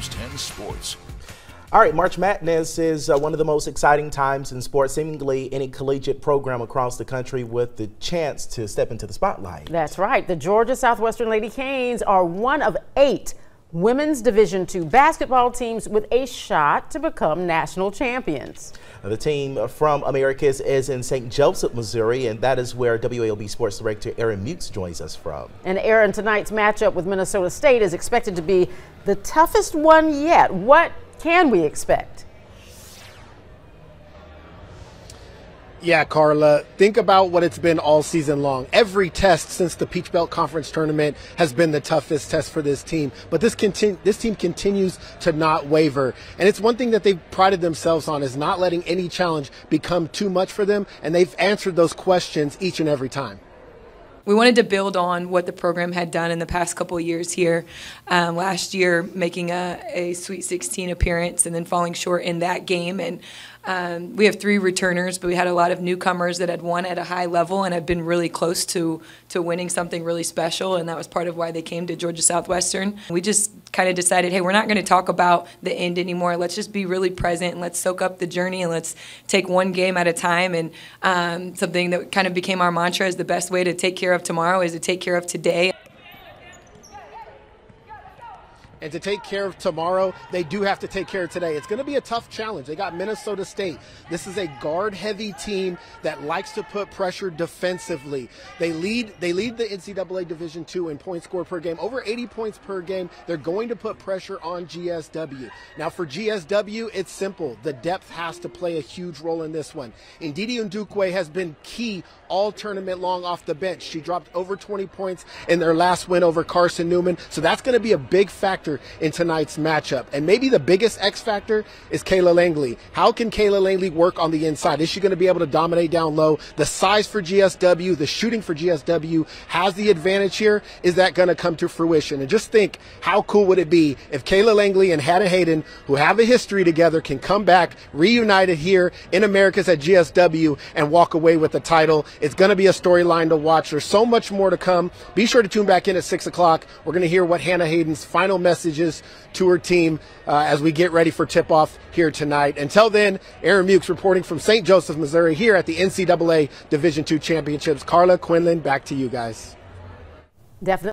News 10 Sports. All right, March Madness is uh, one of the most exciting times in sports, seemingly any collegiate program across the country with the chance to step into the spotlight. That's right. The Georgia Southwestern Lady Canes are one of eight women's Division II basketball teams with a shot to become national champions. The team from Americus is in St. Joseph, Missouri, and that is where WALB Sports Director Aaron Mukes joins us from. And Aaron, tonight's matchup with Minnesota State is expected to be the toughest one yet. What can we expect? Yeah, Carla, think about what it's been all season long. Every test since the Peach Belt Conference tournament has been the toughest test for this team. But this continu- this team continues to not waver. And it's one thing that they've prided themselves on is not letting any challenge become too much for them. And they've answered those questions each and every time. We wanted to build on what the program had done in the past couple years here. Um, last year, making a, a Sweet 16 appearance and then falling short in that game. And um, we have three returners, but we had a lot of newcomers that had won at a high level and have been really close to to winning something really special, and that was part of why they came to Georgia Southwestern. We just kind of decided, hey, we're not going to talk about the end anymore. Let's just be really present and let's soak up the journey and let's take one game at a time. And um, something that kind of became our mantra is the best way to take care of tomorrow is to take care of today and to take care of tomorrow, they do have to take care of today. It's going to be a tough challenge. They got Minnesota State. This is a guard-heavy team that likes to put pressure defensively. They lead they lead the NCAA Division II in points scored per game, over 80 points per game. They're going to put pressure on GSW. Now for GSW, it's simple. The depth has to play a huge role in this one. Ndidi Ndukwe has been key all tournament long off the bench. She dropped over 20 points in their last win over Carson Newman, so that's going to be a big factor factor in tonight's matchup. And maybe the biggest X factor is Kayla Langley. How can Kayla Langley work on the inside? Is she going to be able to dominate down low? The size for GSW, the shooting for GSW has the advantage here. Is that going to come to fruition? And just think, how cool would it be if Kayla Langley and Hannah Hayden, who have a history together, can come back reunited here in Americus at GSW and walk away with the title? It's going to be a storyline to watch. There's so much more to come. Be sure to tune back in at 6 o'clock. We're going to hear what Hannah Hayden's final message messages to her team uh, as we get ready for tip off here tonight. Until then, Aaron Mukes reporting from St. Joseph, Missouri, here at the NCAA Division II Championships. Carla Quinlan, back to you guys. Definitely.